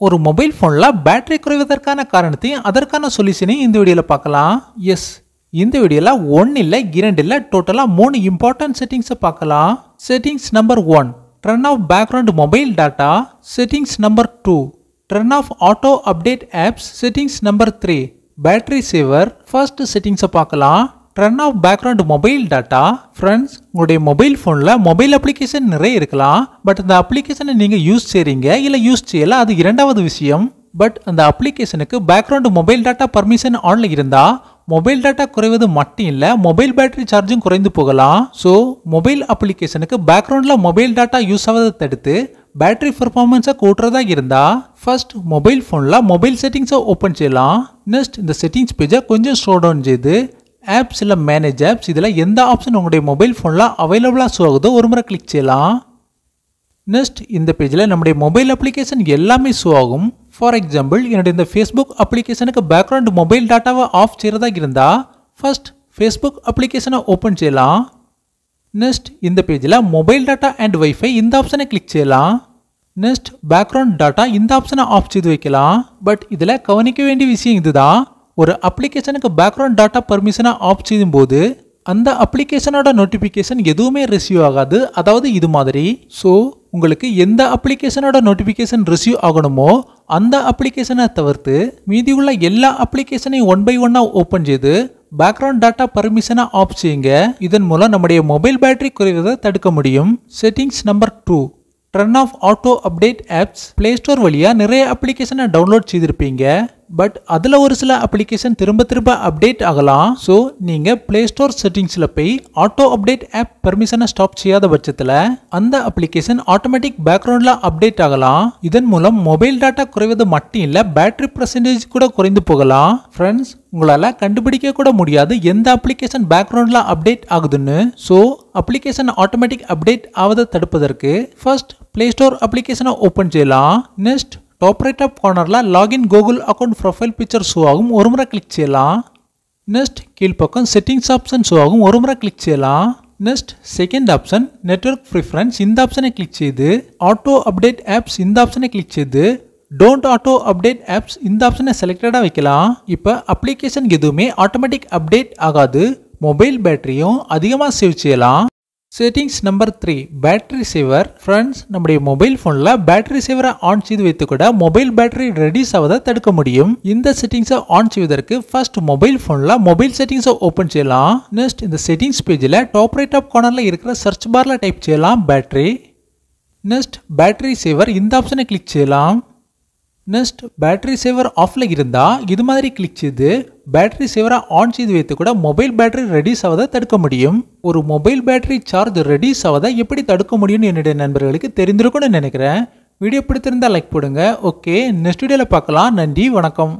ஒரு மொபைல் ஃபோனில் பேட்டரி குறைவதற்கான காரணத்தையும் அதற்கான சொல்யூஷனையும் இந்த வீடியோவில் பார்க்கலாம். எஸ் இந்த வீடியோவில் ஒன்று இல்லை இரண்டு இல்லை டோட்டலாக மூணு இம்பார்ட்டன்ட் செட்டிங்ஸை பார்க்கலாம். Settings number one turn off background mobile data settings number two turn off auto update apps settings number three battery saver first செட்டிங்ஸை பார்க்கலாம். Run off background mobile data friends உங்களுடைய மொபைல் ஃபோனில் மொபைல் அப்ளிகேஷன் நிறைய இருக்கலாம். But அந்த அப்ளிகேஷனை நீங்கள் use செய்கிறீங்க இல்லை யூஸ் செய்யலாம் அது இரண்டாவது விஷயம். பட் அந்த அப்ளிகேஷனுக்கு பேக்ரவுண்ட் மொபைல் டாட்டா பர்மிஷன் ஆனில் இருந்தால் மொபைல் டாட்டா குறைவது மட்டும் இல்லை மொபைல் பேட்டரி சார்ஜும் குறைந்து போகலாம். ஸோ மொபைல் அப்ளிகேஷனுக்கு பேக்ரவுண்டில் மொபைல் டாட்டா யூஸ் ஆவதை தடுத்து பேட்டரி பர்ஃபார்மன்ஸை கூட்டுறதா இருந்தால் ஃபர்ஸ்ட் மொபைல் ஃபோனில் மொபைல் செட்டிங்ஸை ஓப்பன் செய்யலாம். நெக்ஸ்ட் இந்த செட்டிங்ஸ் பேஜை கொஞ்சம் ஸ்லோ டவுன் செய்து ஆப்ஸ் இல்லை மேனேஜ் ஆப்ஸ் இதில் எந்த ஆப்ஷன் உங்களுடைய மொபைல் ஃபோனில் அவைலபிளாக ஷோ ஆகுதோ ஒரு முறை கிளிக் செய்யலாம். நெக்ஸ்ட் இந்த பேஜில் நம்முடைய மொபைல் அப்ளிகேஷன் எல்லாமே ஷோ ஆகும். ஃபார் எக்ஸாம்பிள் என்னுடைய இந்த ஃபேஸ்புக் அப்ளிகேஷனுக்கு பேக்ரவுண்ட் மொபைல் டாட்டாவை ஆஃப் செய்கிறதா இருந்தால் ஃபர்ஸ்ட் ஃபேஸ்புக் அப்ளிகேஷனை ஓப்பன் செய்யலாம். நெக்ஸ்ட் இந்த பேஜில் மொபைல் டாட்டா அண்ட் வைஃபை இந்த ஆப்ஷனை கிளிக் செய்யலாம். நெக்ஸ்ட் பேக்ரவுண்ட் டாட்டா இந்த ஆப்ஷனை ஆஃப் செய்து வைக்கலாம். பட் இதில் கவனிக்க வேண்டிய விஷயம் இதுதான். ஒரு அப்ளிகேஷனுக்கு பேக்ரவுண்ட் டாட்டா பர்மிஷனை ஆஃப் செய்யும் போது அந்த அப்ளிகேஷனோட நோட்டிஃபிகேஷன் எதுவுமே ரிசீவ் ஆகாது. அதாவது இது மாதிரி. ஸோ உங்களுக்கு எந்த அப்ளிகேஷனோட நோட்டிஃபிகேஷன் ரிசீவ் ஆகணுமோ அந்த அப்ளிகேஷனை தவிர்த்து மீதி உள்ள எல்லா அப்ளிகேஷனையும் ஒன் பை ஒன்னாக ஓப்பன் செய்து பேக்ரவுண்ட் டாட்டா பர்மிஷனை ஆஃப் செய்யுங்க. இதன் மூலம் நம்முடைய மொபைல் பேட்டரி குறைவதை தடுக்க முடியும். Settings number two turn off auto update apps play store வழியாக நிறைய அப்ளிகேஷனை டவுன்லோட் செய்திருப்பீங்க. பட் அதில் ஒரு சில அப்ளிகேஷன் திரும்ப திரும்ப அப்டேட் ஆகலாம். ஸோ நீங்கள் ப்ளே ஸ்டோர் செட்டிங்ஸில் போய் ஆட்டோ அப்டேட் ஆப் பெர்மிஷனை ஸ்டாப் செய்யாத பட்சத்தில் அந்த அப்ளிகேஷன் ஆட்டோமேட்டிக் பேக்ரவுண்டில் அப்டேட் ஆகலாம். இதன் மூலம் மொபைல் டாட்டா குறைவது மட்டும் இல்லை பேட்டரி பர்சன்டேஜ் கூட குறைந்து போகலாம். ஃப்ரெண்ட்ஸ் உங்களால் கண்டுபிடிக்க கூட முடியாது எந்த அப்ளிகேஷன் பேக்ரவுண்டில் அப்டேட் ஆகுதுன்னு. ஸோ அப்ளிகேஷன் ஆட்டோமேட்டிக் அப்டேட் ஆவதை தடுப்பதற்கு ஃபர்ஸ்ட் ப்ளே ஸ்டோர் அப்ளிகேஷனை ஓப்பன் செய்யலாம். நெக்ஸ்ட் டாப் ரைட் ஆப் கார்னரில் login Google account profile picture show ஆகும். ஒரு முறை கிளிக் செய்யலாம். நெக்ஸ்ட் கீழ்ப்பக்கம் செட்டிங்ஸ் ஆப்ஷன் ஷோ ஆகும். ஒரு முறை கிளிக் செய்யலாம். Next second option network preference இந்த ஆப்ஷனை கிளிக் செய்து ஆட்டோ அப்டேட் ஆப்ஸ் இந்த ஆப்ஷனை கிளிக் செய்து டோன்ட் ஆட்டோ அப்டேட் ஆப்ஸ் இந்த ஆப்ஷனை செலக்டடாக வைக்கலாம். இப்போ அப்ளிகேஷன் எதுவுமே ஆட்டோமேட்டிக் அப்டேட் ஆகாது. மொபைல் பேட்டரியும் அதிகமாக சேவ் செய்யலாம். Settings number three battery saver friends நம்முடைய மொபைல் ஃபோனில் பேட்டரி சேவரை ஆன் செய்து வைத்து கூட மொபைல் பேட்டரி ரெடியூஸ் ஆவதை தடுக்க முடியும். இந்த செட்டிங்ஸை ஆன் செய்வதற்கு ஃபர்ஸ்ட் மொபைல் ஃபோனில் மொபைல் செட்டிங்ஸை ஓப்பன் செய்யலாம். நெக்ஸ்ட் இந்த செட்டிங்ஸ் பேஜில் டாப் ரைட் ஆப் கார்னரில் இருக்கிற சர்ச் பாரில் டைப் செய்யலாம் பேட்டரி நெக்ஸ்ட் பேட்டரி சேவர் இந்த ஆப்ஷனை கிளிக் செய்யலாம். நெக்ஸ்ட் பேட்டரி சேவர் ஆஃபில் இருந்தால் இது மாதிரி கிளிக் செய்து பேட்டரி சேவரை ஆன் செய்து வைத்து கூட மொபைல் பேட்டரி ரெடியூஸ் ஆவதை தடுக்க முடியும். ஒரு மொபைல் பேட்டரி சார்ஜ் ரெடியூஸ் ஆவதை எப்படி தடுக்க முடியும்னு என்னுடைய நண்பர்களுக்கு தெரிந்திருக்கும்னு நினைக்கிறேன். வீடியோ பிடித்திருந்தால் லைக் போடுங்க. ஓகே நெக்ஸ்ட் வீடியோவில் பார்க்கலாம். நன்றி வணக்கம்.